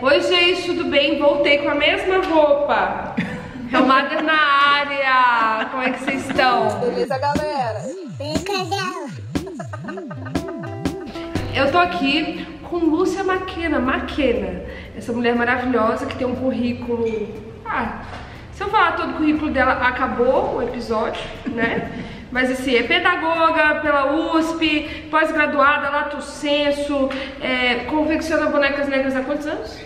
Oi, gente, tudo bem? Voltei com a mesma roupa. Helmader na área. Como é que vocês estão? Beleza, galera? Eu tô aqui com Lúcia Maquena, Maquena. Essa mulher maravilhosa que tem um currículo... Ah, se eu falar todo o currículo dela, acabou o episódio, né? Mas assim, é pedagoga pela USP, pós-graduada, lato senso, é, confecciona bonecas negras há quantos anos?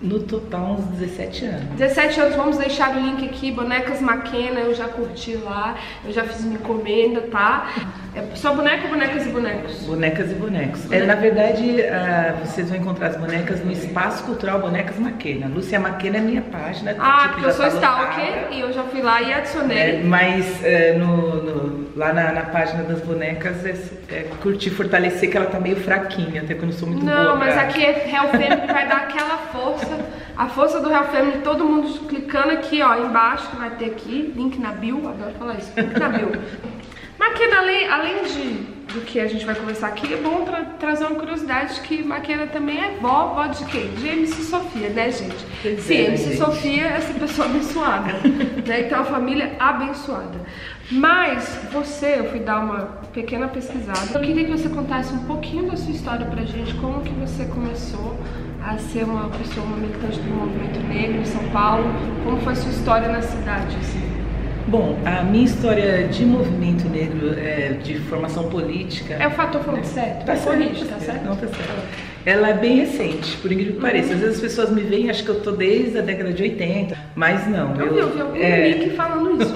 No total, uns 17 anos. 17 anos, vamos deixar o link aqui, Bonecas Maquena, eu já curti lá, eu já fiz minha encomenda, tá? É só boneca, bonecas e bonecos? Bonecas e bonecos. É, na verdade, uh, vocês vão encontrar as bonecas no Espaço Cultural Bonecas Maquena. Lúcia Maquena é minha página. Ah, tipo, porque eu sou tá stalker e eu já fui lá e adicionei. É, mas uh, no, no, lá na, na, página das bonecas é, é curtir, fortalecer que ela tá meio fraquinha, até que eu não sou muito não, boa. Não, mas pra... aqui é Real Femme vai dar aquela força a força do Real Family, todo mundo clicando aqui, ó, embaixo, que vai ter aqui, link na bio, adoro falar isso, link na bio. Maquena, além, além de, do que a gente vai conversar aqui, é bom tra trazer uma curiosidade que Maquena também é vó, vó de quem? De MC Sofia, né, gente? Sim, é, MC gente. Sofia é essa pessoa abençoada, né? Então, a família abençoada. Mas, você, eu fui dar uma pequena pesquisada, eu queria que você contasse um pouquinho da sua história pra gente, como que você começou a ser uma pessoa, uma militante do movimento negro em São Paulo? Como foi a sua história na cidade? Assim? Bom, a minha história de movimento negro, é, de formação política... É o fator falando é, certo? Tá certo, tá certo? Não, tá certo. Ela é bem recente, por incrível que pareça. Às vezes as pessoas me veem, acho que eu tô desde a década de 80, mas não. Eu, eu vi algum é, link falando isso.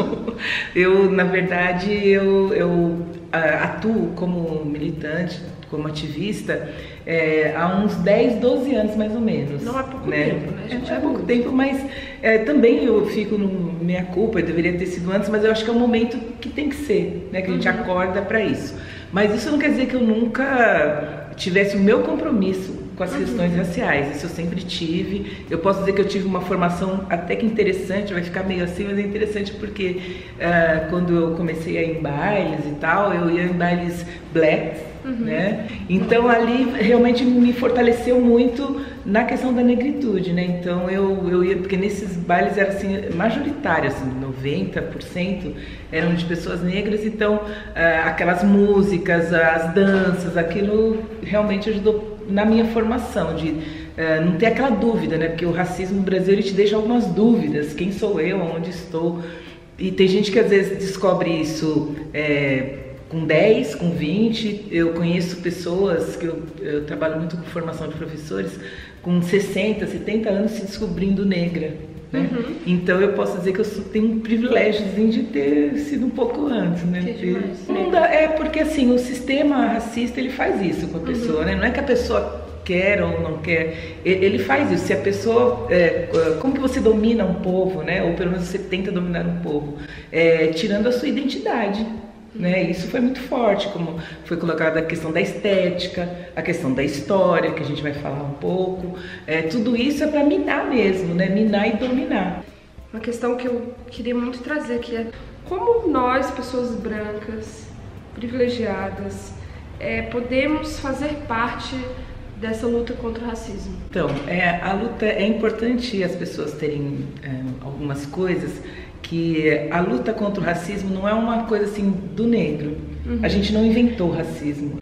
Eu, na verdade, eu, eu atuo como militante, como ativista, é, há uns 10, 12 anos mais ou menos. Não é pouco né? tempo, né? Gente, é, é pouco tempo, mas é, também eu fico no minha culpa, deveria ter sido antes, mas eu acho que é o momento que tem que ser, né? Que a gente uhum. acorda para isso. Mas isso não quer dizer que eu nunca tivesse o meu compromisso com as uhum. questões raciais. Isso eu sempre tive. Eu posso dizer que eu tive uma formação até que interessante, vai ficar meio assim, mas é interessante porque uh, quando eu comecei a ir em bailes e tal, eu ia em bailes blacks, uhum. né? Então ali realmente me fortaleceu muito na questão da negritude, né? Então eu, eu ia, porque nesses bailes era assim, majoritário, assim, 90% eram de pessoas negras, então uh, aquelas músicas, as danças, aquilo realmente ajudou na minha formação, de uh, não ter aquela dúvida, né? Porque o racismo no Brasil ele te deixa algumas dúvidas: quem sou eu, onde estou. E tem gente que às vezes descobre isso é, com 10, com 20. Eu conheço pessoas que eu, eu trabalho muito com formação de professores, com 60, 70 anos se descobrindo negra. Né? Uhum. Então eu posso dizer que eu tenho um privilégio de ter sido um pouco antes, né? Não dá, é porque assim o sistema racista ele faz isso com a pessoa, uhum. né? Não é que a pessoa quer ou não quer, ele faz isso. Se a pessoa, é, como que você domina um povo, né? Ou pelo menos você tenta dominar um povo, é, tirando a sua identidade. Né? Isso foi muito forte, como foi colocada a questão da estética, a questão da história, que a gente vai falar um pouco. É, tudo isso é para minar mesmo, né? minar e dominar. Uma questão que eu queria muito trazer aqui é como nós, pessoas brancas, privilegiadas, é, podemos fazer parte dessa luta contra o racismo? Então, é, a luta é importante as pessoas terem é, algumas coisas que a luta contra o racismo não é uma coisa assim do negro. Uhum. A gente não inventou o racismo.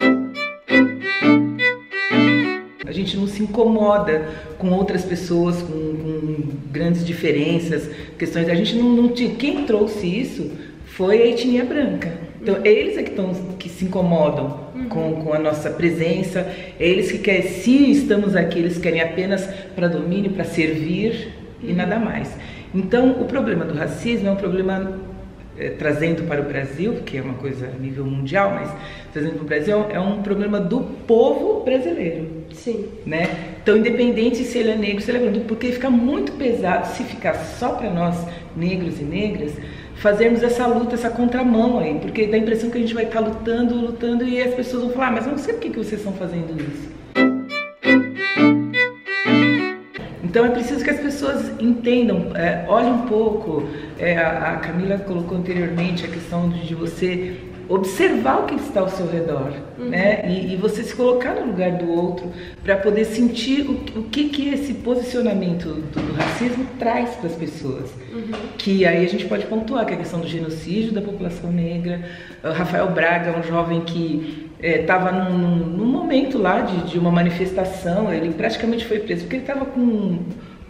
A gente não se incomoda com outras pessoas, com, com grandes diferenças, questões. A gente não, não tinha. Quem trouxe isso foi a etnia branca. Então, uhum. eles é que, tão, que se incomodam uhum. com, com a nossa presença, eles que querem, se estamos aqui, eles querem apenas para domínio, para servir uhum. e nada mais. Então, o problema do racismo é um problema é, trazendo para o Brasil, que é uma coisa a nível mundial, mas trazendo para o Brasil é um problema do povo brasileiro. Sim. Né? Então, independente se ele é negro, se ele é branco, porque fica muito pesado se ficar só para nós negros e negras fazermos essa luta, essa contramão aí, porque dá a impressão que a gente vai estar lutando, lutando e as pessoas vão falar, ah, mas eu não sei por que, que vocês estão fazendo isso. Então é preciso que as pessoas entendam, é, olhem um pouco. É, a, Camila colocou anteriormente a questão de, de você observar o que está ao seu redor, uhum. né? E, e, você se colocar no lugar do outro para poder sentir o, o, que que esse posicionamento do, do racismo traz para as pessoas. Uhum. Que aí a gente pode pontuar que é a questão do genocídio da população negra. Rafael Braga, um jovem que estava é, num, num, momento lá de, de uma manifestação, ele praticamente foi preso porque ele estava com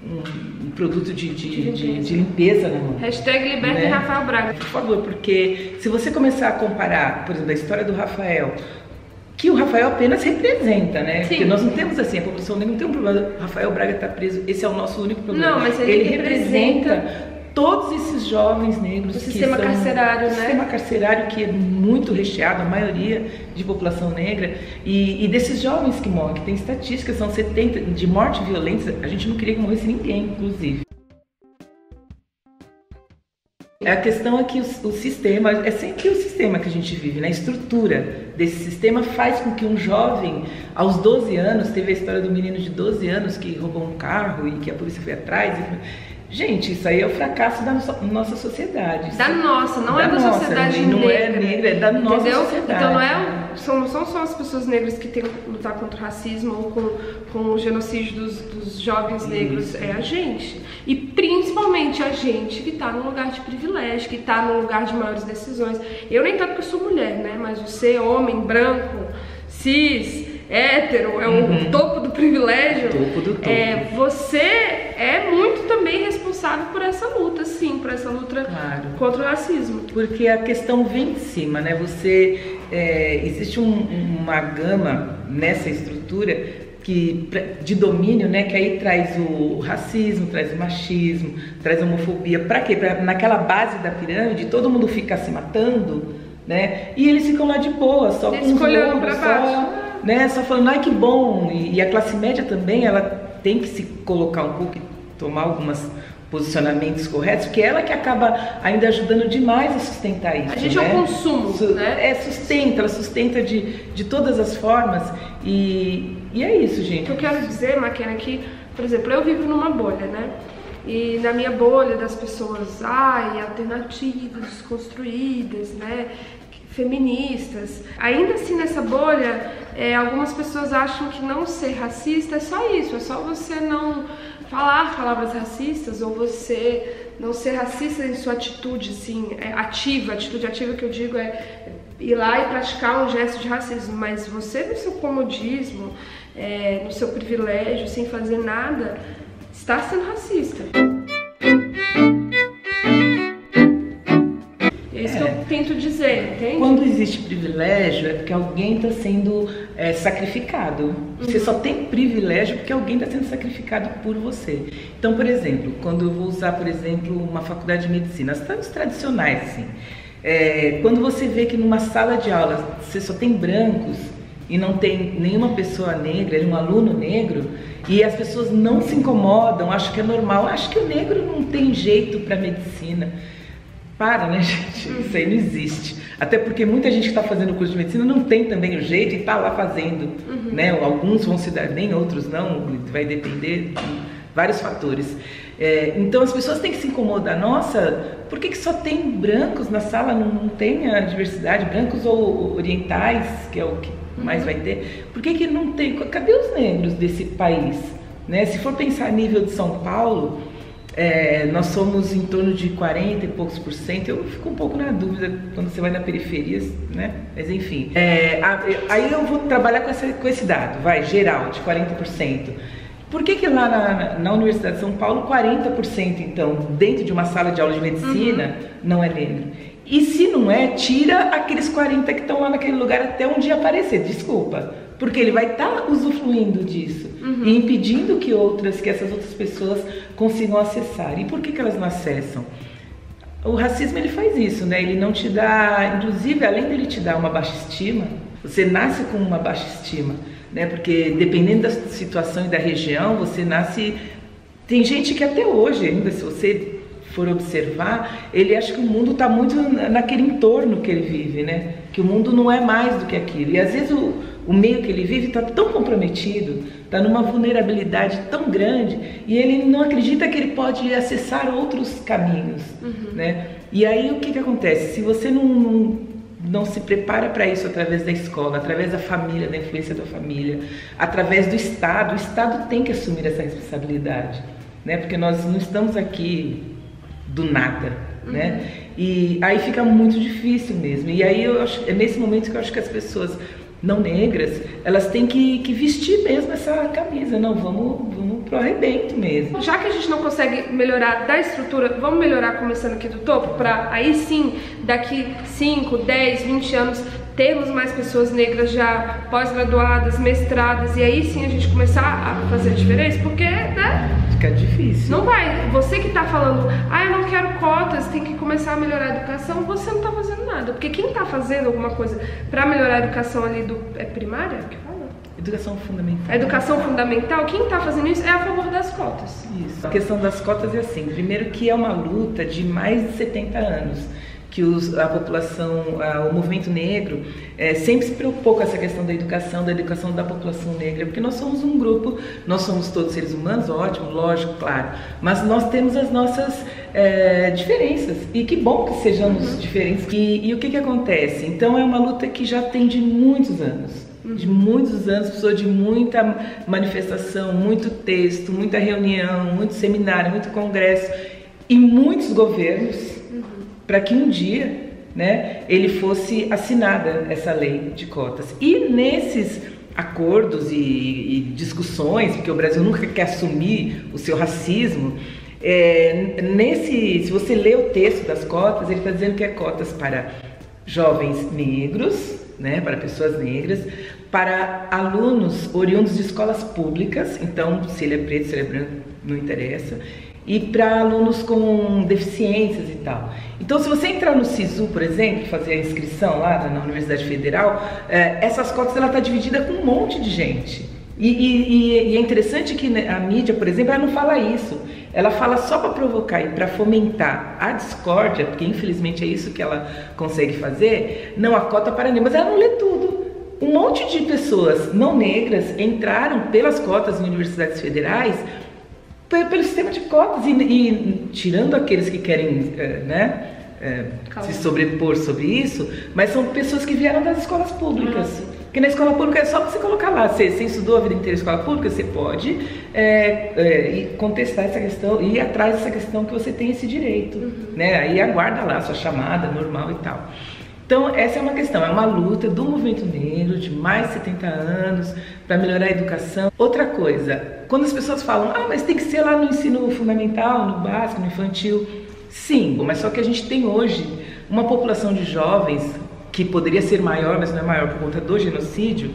um, produto de, de, de, de, limpeza na mão. Hashtag liberte né? Rafael Braga. Por favor, porque se você começar a comparar, por exemplo, a história do Rafael, que o Rafael apenas representa, né? Sim. Porque nós não temos assim, a população negra não tem um problema. Rafael Braga está preso, esse é o nosso único problema. Não, mas ele, ele representa, representa todos esses jovens negros o sistema são, carcerário, né? sistema carcerário que é muito recheado, a maioria de população negra e, e desses jovens que morrem, que tem estatísticas, são 70 de morte violenta, a gente não queria que morresse ninguém, inclusive. A questão é que o, o, sistema, é sempre o sistema que a gente vive, né? a estrutura desse sistema faz com que um jovem, aos 12 anos, teve a história do menino de 12 anos que roubou um carro e que a polícia foi atrás. Gente, isso aí é o fracasso da nossa sociedade. Da nossa, não da é da nossa, sociedade não negra. é negra, é da nossa entendeu? sociedade. Então não é, são, são só as pessoas negras que têm que lutar contra o racismo ou com, com o genocídio dos, dos jovens negros, é a gente. E principalmente a gente que está num lugar de privilégio, que está num lugar de maiores decisões. Eu nem tanto que eu sou mulher, né? Mas você, homem, branco, cis, hétero, é o uhum. topo do privilégio. Topo do topo. É, você é muito também responsável por essa luta, sim, por essa luta claro. contra o racismo. Porque a questão vem de cima, né? Você é, existe um, uma gama nessa estrutura que de domínio, né, que aí traz o racismo, traz o machismo, traz a homofobia. Para quê? Pra, naquela base da pirâmide, todo mundo fica se matando, né? E eles ficam lá de boa, só eles com os lobos, só né, só falando, ai que bom, e, e, a classe média também, ela tem que se colocar um pouco tomar alguns posicionamentos corretos, porque ela que acaba ainda ajudando demais a sustentar isso. A gente né? é o consumo, Su né? É, sustenta, ela sustenta de, de todas as formas e, e é isso, gente. O que eu quero dizer, Maquena, é que, por exemplo, eu vivo numa bolha, né? E na minha bolha das pessoas, ai, alternativas, desconstruídas, né? Feministas. Ainda assim, nessa bolha, é, algumas pessoas acham que não ser racista é só isso, é só você não falar palavras racistas ou você não ser racista em sua atitude, assim, ativa. Atitude ativa que eu digo é ir lá e praticar um gesto de racismo, mas você no seu comodismo, é, no seu privilégio, sem fazer nada, está sendo racista. Dizer, entende? Quando existe privilégio é porque alguém está sendo é, sacrificado. Você uhum. só tem privilégio porque alguém está sendo sacrificado por você. Então, por exemplo, quando eu vou usar, por exemplo, uma faculdade de medicina, as tradicionais, assim, é, quando você vê que numa sala de aula você só tem brancos e não tem nenhuma pessoa negra, um aluno negro, e as pessoas não se incomodam, acham que é normal, acho que o negro não tem jeito para medicina. Para, né, gente? Isso aí não existe. Até porque muita gente que está fazendo o curso de medicina não tem também o jeito e está lá fazendo. Uhum. Né? Alguns vão se dar bem, outros não, vai depender de vários fatores. É, então as pessoas têm que se incomodar. Nossa, por que, que só tem brancos na sala? Não, não tem a diversidade, brancos ou orientais, que é o que mais uhum. vai ter. Por que, que não tem? Cadê os negros desse país? Né? Se for pensar a nível de São Paulo, é, nós somos em torno de 40 e poucos por cento. Eu fico um pouco na dúvida quando você vai na periferia, né? Mas enfim. É, aí eu vou trabalhar com, essa, com esse dado, vai, geral, de 40%. Por que, que lá na, na, Universidade de São Paulo, 40% então, dentro de uma sala de aula de medicina, uhum. não é negro? E se não é, tira aqueles 40 que estão lá naquele lugar até um dia aparecer, desculpa. Porque ele vai estar tá usufruindo disso uhum. e impedindo que outras, que essas outras pessoas consigam acessar. E por que, que elas não acessam? O racismo ele faz isso, né? Ele não te dá, inclusive, além dele te dar uma baixa estima, você nasce com uma baixa estima, né? Porque dependendo da situação e da região, você nasce. Tem gente que até hoje, ainda se você for observar, ele acha que o mundo está muito naquele entorno que ele vive, né? Que o mundo não é mais do que aquilo. E às vezes o, o meio que ele vive está tão comprometido, está numa vulnerabilidade tão grande, e ele não acredita que ele pode acessar outros caminhos, uhum. né? E aí o que, que acontece? Se você não, não não se prepara para isso através da escola, através da família, da influência da família, através do Estado. O Estado tem que assumir essa responsabilidade, né? Porque nós não estamos aqui do nada, uhum. né? E aí fica muito difícil mesmo. E aí eu acho, é nesse momento que eu acho que as pessoas não negras, elas têm que, que vestir mesmo essa camisa. Não, vamos, vamos pro arrebento mesmo. Já que a gente não consegue melhorar da estrutura, vamos melhorar começando aqui do topo, para aí sim, daqui 5, 10, 20 anos, termos mais pessoas negras já pós-graduadas, mestradas, e aí sim a gente começar a fazer a diferença, porque, né? Fica difícil. Não vai. Você que tá falando, ah, eu não quero cotas, tem que começar a melhorar a educação, você não tá fazendo nada. Porque quem tá fazendo alguma coisa para melhorar a educação ali do. É primária que fala? Educação fundamental. A educação fundamental, quem está fazendo isso é a favor das cotas. Isso. A questão das cotas é assim: primeiro, que é uma luta de mais de 70 anos que os, a população, a, o movimento negro é, sempre se preocupou com essa questão da educação, da educação da população negra, porque nós somos um grupo, nós somos todos seres humanos, ótimo, lógico, claro, mas nós temos as nossas é, diferenças e que bom que sejamos uhum. diferentes. E, e o que, que acontece? Então é uma luta que já tem de muitos anos de muitos anos, precisou de muita manifestação, muito texto, muita reunião, muito seminário, muito congresso e muitos governos para que um dia né, ele fosse assinada essa lei de cotas. E nesses acordos e, e discussões, porque o Brasil nunca quer assumir o seu racismo, é, nesse, se você lê o texto das cotas, ele está dizendo que é cotas para jovens negros, né, para pessoas negras, para alunos oriundos de escolas públicas, então se ele é preto, se ele é branco, não interessa, e para alunos com deficiências e tal. Então, se você entrar no SISU, por exemplo, fazer a inscrição lá na Universidade Federal, é, essas cotas ela está dividida com um monte de gente. E, e, e, é interessante que a mídia, por exemplo, ela não fala isso. Ela fala só para provocar e para fomentar a discórdia, porque infelizmente é isso que ela consegue fazer. Não a cota para negros, mas ela não lê tudo. Um monte de pessoas não negras entraram pelas cotas em universidades federais pelo sistema de cotas e, e tirando aqueles que querem eh, né, é, se sobrepor sobre isso, mas são pessoas que vieram das escolas públicas. Uhum. Porque na escola pública é só você colocar lá, você, você estudou a vida inteira em escola pública, você pode é, é, contestar essa questão, ir atrás dessa questão que você tem esse direito. Uhum. Né? Aí aguarda lá a sua chamada normal e tal. Então, essa é uma questão, é uma luta do movimento negro de mais de 70 anos para melhorar a educação. Outra coisa, quando as pessoas falam, ah, mas tem que ser lá no ensino fundamental, no básico, no infantil. Sim, mas só que a gente tem hoje uma população de jovens que poderia ser maior, mas não é maior por conta do genocídio,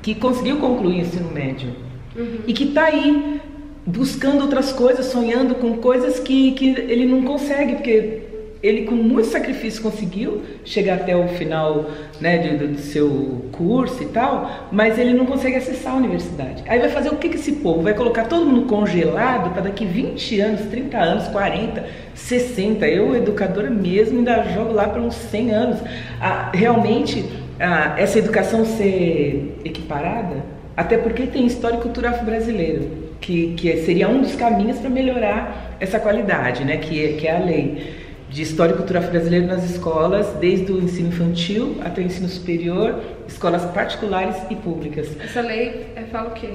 que conseguiu concluir o ensino médio uhum. e que está aí buscando outras coisas, sonhando com coisas que, que ele não consegue, porque ele com muito sacrifício conseguiu chegar até o final né, do, do, seu curso e tal, mas ele não consegue acessar a universidade. Aí vai fazer o que, que esse povo? Vai colocar todo mundo congelado para daqui 20 anos, 30 anos, 40, 60. Eu, educadora mesmo, ainda jogo lá para uns 100 anos. Ah, realmente, ah, essa educação ser equiparada, até porque tem história e cultura afro-brasileiro, que, que seria um dos caminhos para melhorar essa qualidade, né, que, é, que é a lei de História e Cultura Brasileira nas escolas, desde o ensino infantil até o ensino superior, escolas particulares e públicas. Essa lei é, fala o quê?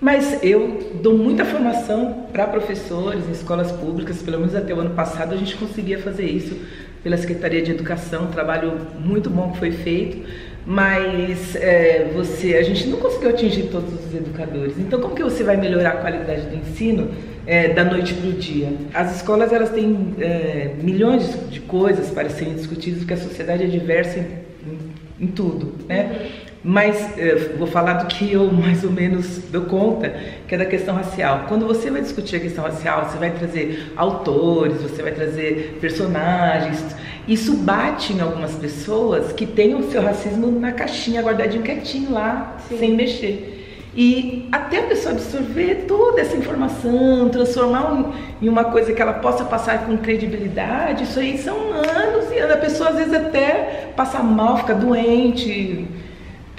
Mas eu dou muita formação para professores em escolas públicas, pelo menos até o ano passado a gente conseguia fazer isso pela Secretaria de Educação, um trabalho muito bom que foi feito mas é, você, a gente não conseguiu atingir todos os educadores. Então, como que você vai melhorar a qualidade do ensino é, da noite para o dia? As escolas elas têm é, milhões de coisas para serem discutidas, porque a sociedade é diversa em, em, em tudo, né? Mas é, vou falar do que eu mais ou menos dou conta, que é da questão racial. Quando você vai discutir a questão racial, você vai trazer autores, você vai trazer personagens. Isso bate em algumas pessoas que têm o seu racismo na caixinha, guardadinho quietinho lá, Sim. sem mexer. E até a pessoa absorver toda essa informação, transformar em uma coisa que ela possa passar com credibilidade, isso aí são anos e anos. A pessoa às vezes até passa mal, fica doente,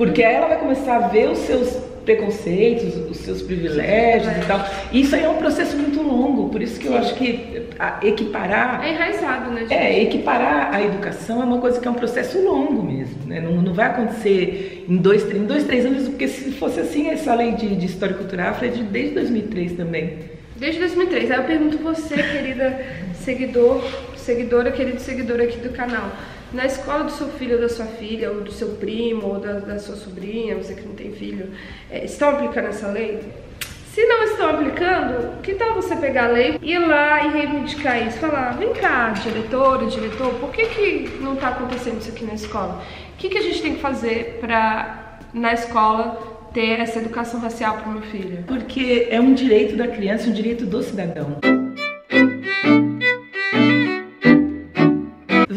Porque aí ela vai começar a ver os seus preconceitos, os seus privilégios e tal. Isso aí é um processo muito longo, por isso que Sim. eu acho que equiparar. É enraizado, né? Gente? É, equiparar a educação é uma coisa que é um processo longo mesmo, né? Não, não vai acontecer em dois, em dois, três anos, porque se fosse assim, essa lei de, de história cultural foi de, desde 2003 também. Desde 2003. Aí eu pergunto você, querida seguidor, seguidora, querido seguidor aqui do canal na escola do seu filho ou da sua filha, ou do seu primo, ou da, da sua sobrinha, você que não tem filho, é, estão aplicando essa lei? Se não estão aplicando, que tal você pegar a lei, ir lá e reivindicar isso? Falar, vem cá, diretora, diretor, por que, que não está acontecendo isso aqui na escola? O que, que a gente tem que fazer para, na escola, ter essa educação racial para o meu filho? Porque é um direito da criança, um direito do cidadão.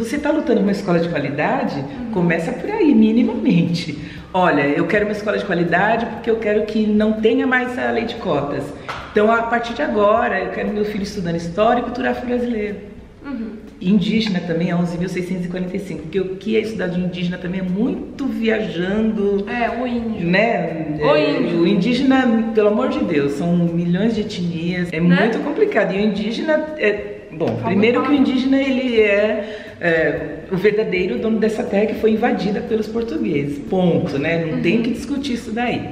Você está lutando uma escola de qualidade? Começa por aí, minimamente. Olha, eu quero uma escola de qualidade porque eu quero que não tenha mais a lei de cotas. Então, a partir de agora, eu quero meu filho estudando História e Cultura Afro-Brasileira. Uhum. Indígena também é 11.645, porque o que é estudado de indígena também é muito viajando. É, o índio. Né? O é, índio. O indígena, pelo amor de Deus, são milhões de etnias, é né? muito complicado. E o indígena é. Bom, primeiro que o indígena ele é é, o verdadeiro dono dessa terra que foi invadida pelos portugueses. Ponto, né? Não uhum. tem que discutir isso daí.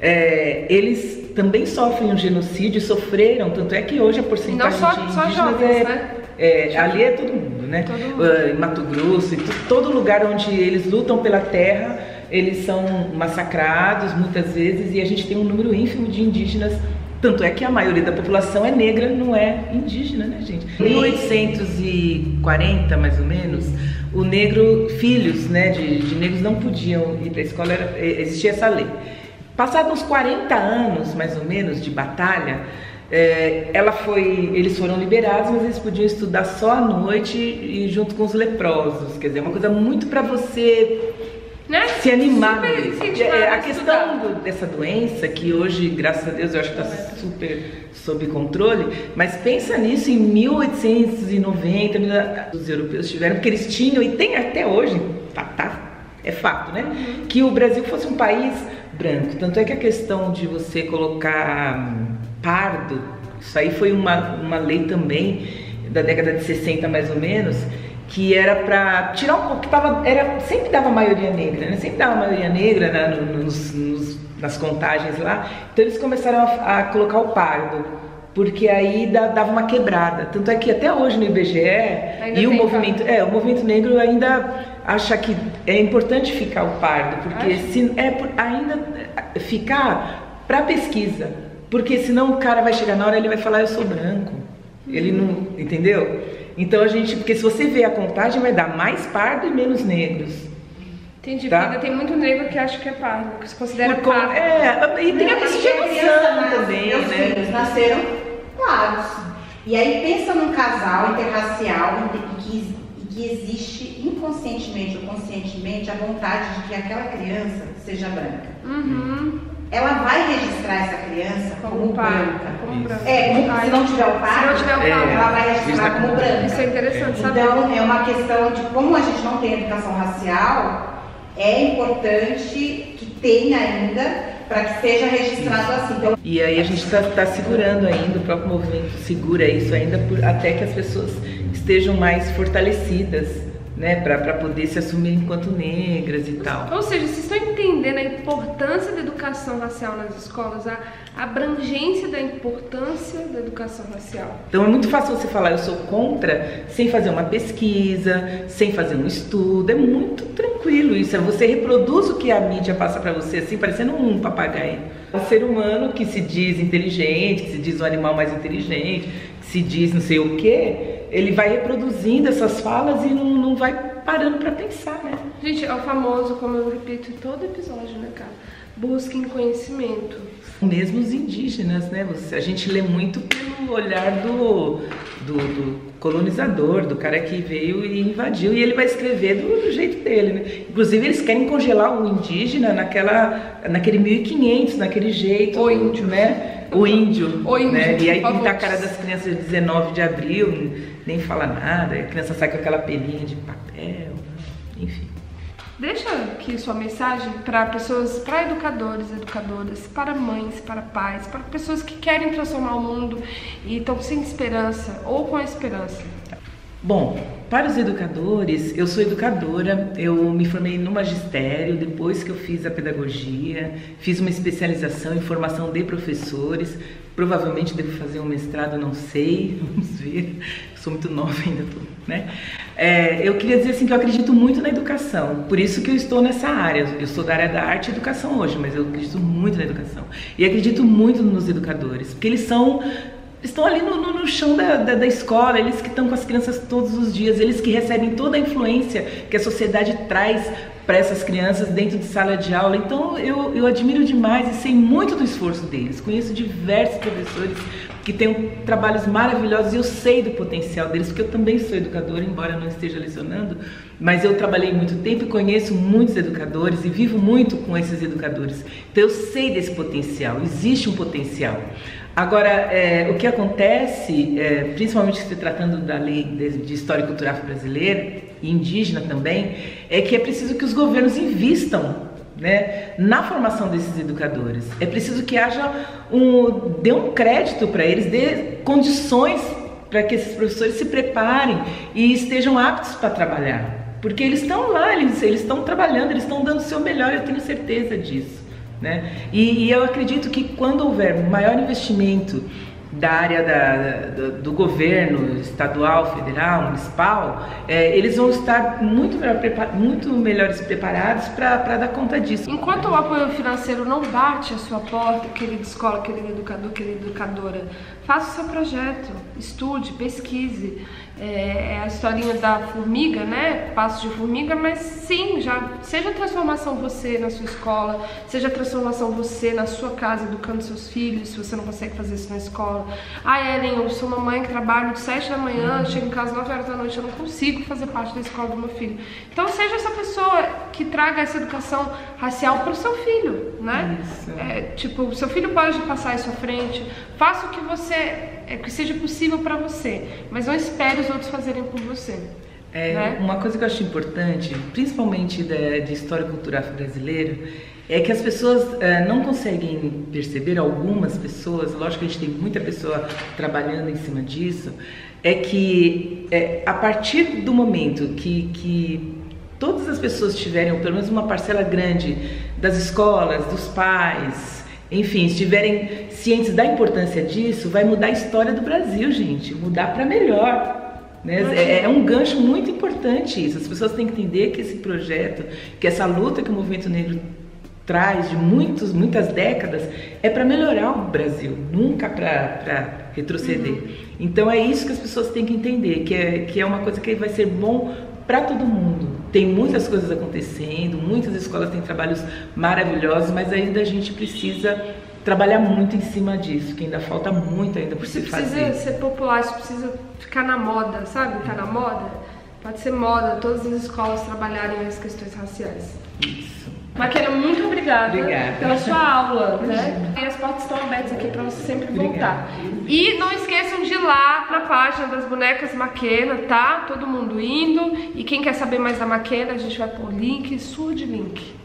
É, eles também sofrem um genocídio, sofreram, tanto é que hoje a porcentagem só, de indígenas só jovens, é, né? é, ali é todo mundo, né? Todo mundo. Uh, Mato Grosso, todo lugar onde eles lutam pela terra, eles são massacrados muitas vezes e a gente tem um número ínfimo de indígenas tanto é que a maioria da população é negra, não é indígena, né, gente? Em 1840, mais ou menos, o negro, filhos né, de, de negros não podiam ir para a escola, era, existia essa lei. Passados uns 40 anos, mais ou menos, de batalha, é, ela foi, eles foram liberados, mas eles podiam estudar só à noite e junto com os leprosos. Quer dizer, uma coisa muito para você né? se animar. É, a questão do, dessa doença, que hoje, graças a Deus, eu acho que está super sob controle, mas pensa nisso em 1890, os europeus tiveram, porque eles tinham, e tem até hoje, tá, tá é fato, né? Uhum. Que o Brasil fosse um país branco. Tanto é que a questão de você colocar hum, pardo, isso aí foi uma, uma lei também da década de 60 mais ou menos, que era para tirar um pouco, que tava, era, sempre dava maioria negra, né? sempre dava maioria negra né? nos, nos, nas contagens lá, então eles começaram a, a colocar o pardo, porque aí dava uma quebrada. Tanto é que até hoje no IBGE ainda e o movimento, é, o movimento negro ainda acha que é importante ficar o pardo, porque se é ainda ficar para pesquisa, porque senão o cara vai chegar na hora ele vai falar eu sou branco. Ele não, entendeu? Então a gente, porque se você ver a contagem, vai dar mais pardo e menos negros. Entendi, tá? porque tem muito negro que acha que é pardo, que se considera Por, pardo. É, e tem a miscigenação também, meus né? filhos nasceram claros. E aí pensa num casal interracial que, que existe inconscientemente ou conscientemente a vontade de que aquela criança seja branca. Uhum ela vai registrar essa criança como, como branca. Como branca. É, como, se não tiver o pai, se não tiver o é, ela vai registrar como branca. Isso é interessante saber. Então, é uma questão de como a gente não tem educação racial, é importante que tenha ainda para que seja registrado assim. Então, e aí a gente está tá segurando ainda, o próprio movimento segura isso ainda por, até que as pessoas estejam mais fortalecidas né, para poder se assumir enquanto negras e tal. Ou seja, vocês estão entendendo a importância da educação racial nas escolas, a abrangência da importância da educação racial. Então é muito fácil você falar eu sou contra sem fazer uma pesquisa, sem fazer um estudo, é muito tranquilo isso, é você reproduz o que a mídia passa para você assim, parecendo um papagaio. Um ser humano que se diz inteligente, que se diz um animal mais inteligente, que se diz não sei o quê, ele vai reproduzindo essas falas e não, não vai parando para pensar, né? Gente, é o famoso, como eu repito em todo episódio, né, cara? Busquem conhecimento. Mesmo os indígenas, né? A gente lê muito pelo olhar do, do, do, colonizador, do cara que veio e invadiu, e ele vai escrever do, do, jeito dele, né? Inclusive, eles querem congelar o indígena naquela, naquele 1500, naquele jeito. O índio. Né? O índio. O índio. Né? E aí pinta a cara das crianças 19 de abril, nem fala nada, a criança sai com aquela peninha de papel, enfim. Deixa aqui sua mensagem para pessoas, para educadores, educadoras, para mães, para pais, para pessoas que querem transformar o mundo e estão sem esperança ou com a esperança. Bom, para os educadores, eu sou educadora, eu me formei no magistério depois que eu fiz a pedagogia, fiz uma especialização em formação de professores, provavelmente devo fazer um mestrado, não sei, vamos ver, sou muito nova ainda, tô, né? É, eu queria dizer assim que eu acredito muito na educação, por isso que eu estou nessa área. Eu sou da área da arte e educação hoje, mas eu acredito muito na educação. E acredito muito nos educadores, porque eles são estão ali no, no, no chão da, da, da, escola, eles que estão com as crianças todos os dias, eles que recebem toda a influência que a sociedade traz para essas crianças dentro de sala de aula. Então eu, eu admiro demais e sei muito do esforço deles. Conheço diversos professores que têm trabalhos maravilhosos e eu sei do potencial deles, porque eu também sou educadora, embora não esteja lecionando, mas eu trabalhei muito tempo e conheço muitos educadores e vivo muito com esses educadores. Então eu sei desse potencial, existe um potencial. Agora, é, o que acontece, é, principalmente se tratando da lei de, de história cultural brasileira e indígena também, é que é preciso que os governos invistam né, na formação desses educadores. É preciso que haja um, dê um crédito para eles, dê condições para que esses professores se preparem e estejam aptos para trabalhar. Porque eles estão lá, eles estão trabalhando, eles estão dando o seu melhor, eu tenho certeza disso. Né? E, e eu acredito que quando houver maior investimento da área da, do, do, governo estadual, federal, municipal, é, eles vão estar muito, melhor, muito melhores preparados para dar conta disso. Enquanto o apoio financeiro não bate a sua porta, querida escola, querido educador, querida educadora, faça o seu projeto, estude, pesquise. É, é a historinha da formiga, né? Passo de formiga, mas sim, já seja transformação você na sua escola, seja transformação você na sua casa, educando seus filhos, se você não consegue fazer isso na escola. Ah, Ellen, eu sou uma mãe que trabalha de 7 da manhã, uhum. chego em casa 9 horas da noite, eu não consigo fazer parte da escola do meu filho. Então seja essa pessoa que traga essa educação racial para o seu filho, né? Isso. É, tipo, o seu filho pode passar isso à frente, faça o que você é que seja possível para você, mas não espere os outros fazerem por você. É, né? Uma coisa que eu acho importante, principalmente de, de história cultural brasileira, é que as pessoas é, não conseguem perceber, algumas pessoas, lógico que a gente tem muita pessoa trabalhando em cima disso, é que é, a partir do momento que, que todas as pessoas tiverem, ou pelo menos uma parcela grande das escolas, dos pais, enfim, estiverem cientes da importância disso, vai mudar a história do Brasil, gente, mudar para melhor. Né? É, é, um gancho muito importante isso. As pessoas têm que entender que esse projeto, que essa luta que o movimento negro traz de muitos, muitas décadas, é para melhorar o Brasil, nunca para retroceder. Uhum. Então é isso que as pessoas têm que entender, que é, que é uma coisa que vai ser bom para todo mundo. Tem muitas coisas acontecendo, muitas escolas têm trabalhos maravilhosos, mas ainda a gente precisa trabalhar muito em cima disso, que ainda falta muito ainda por se fazer. Isso precisa ser popular, isso precisa ficar na moda, sabe? Ficar na moda. Pode ser moda, todas as escolas trabalharem as questões raciais. Isso. Maquena, muito obrigada, obrigada, pela sua aula, né? E as portas estão abertas aqui para você sempre voltar. E não esqueçam de ir lá na página das bonecas Maquena, tá? Todo mundo indo. E quem quer saber mais da Maquena, a gente vai pôr link, sur de link.